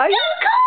Are you